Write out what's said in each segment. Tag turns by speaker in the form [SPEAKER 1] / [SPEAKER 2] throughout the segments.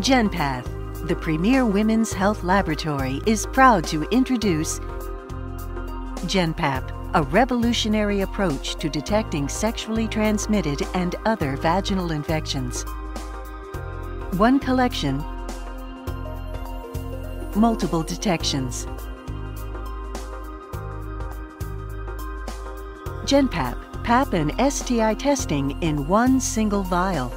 [SPEAKER 1] GenPath, the premier women's health laboratory, is proud to introduce GenPap, a revolutionary approach to detecting sexually transmitted and other vaginal infections. One collection, multiple detections. GenPap, PAP and STI testing in one single vial.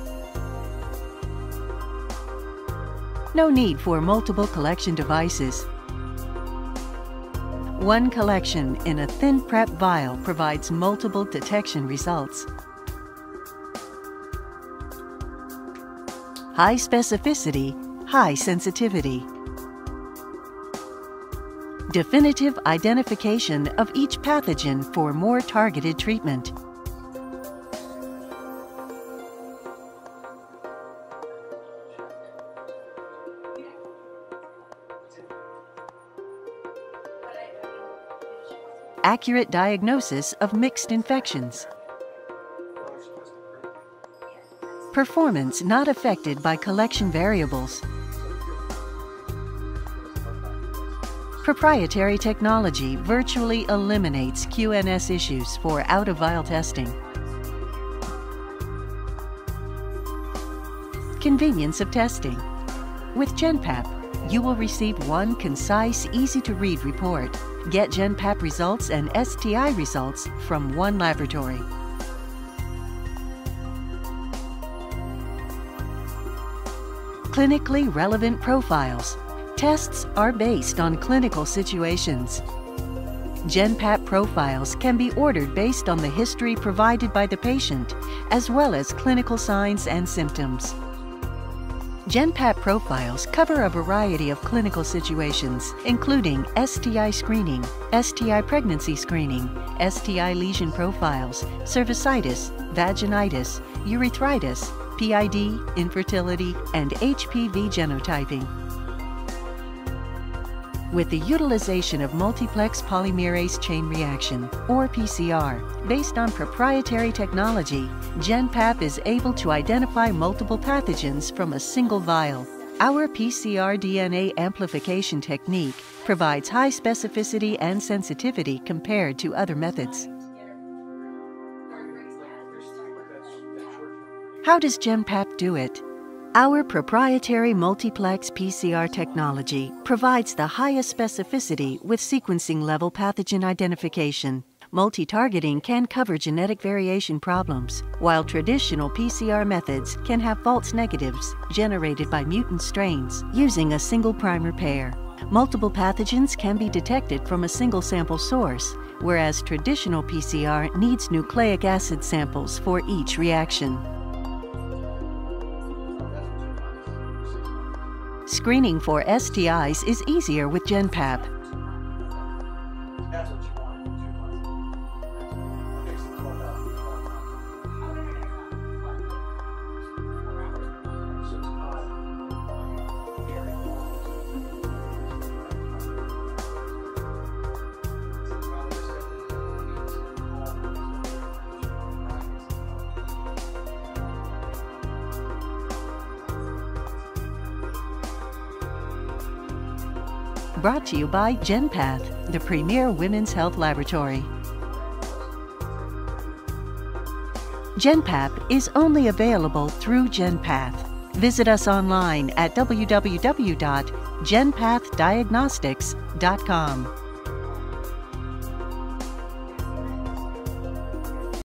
[SPEAKER 1] No need for multiple collection devices. One collection in a ThinPrep vial provides multiple detection results. High specificity, high sensitivity. Definitive identification of each pathogen for more targeted treatment. Accurate diagnosis of mixed infections. Performance not affected by collection variables. Proprietary technology virtually eliminates QNS issues for out-of-vial testing. Convenience of testing. With GenPap, you will receive one concise, easy-to-read report. Get GenPap results and STI results from one laboratory. Clinically relevant profiles. Tests are based on clinical situations. GenPap profiles can be ordered based on the history provided by the patient, as well as clinical signs and symptoms. GenPap profiles cover a variety of clinical situations, including STI screening, STI pregnancy screening, STI lesion profiles, cervicitis, vaginitis, urethritis, PID, infertility, and HPV genotyping. With the utilization of multiplex polymerase chain reaction, or PCR, based on proprietary technology, GenPap is able to identify multiple pathogens from a single vial. Our PCR DNA amplification technique provides high specificity and sensitivity compared to other methods. How does GenPap do it? Our proprietary multiplex PCR technology provides the highest specificity with sequencing level pathogen identification. Multi-targeting can cover genetic variation problems, while traditional PCR methods can have false negatives generated by mutant strains using a single primer pair. Multiple pathogens can be detected from a single sample source, whereas traditional PCR needs nucleic acid samples for each reaction. Screening for STIs is easier with GenPap. Brought to you by GenPath, the premier women's health laboratory. GenPap is only available through GenPath. Visit us online at www.genpathdiagnostics.com.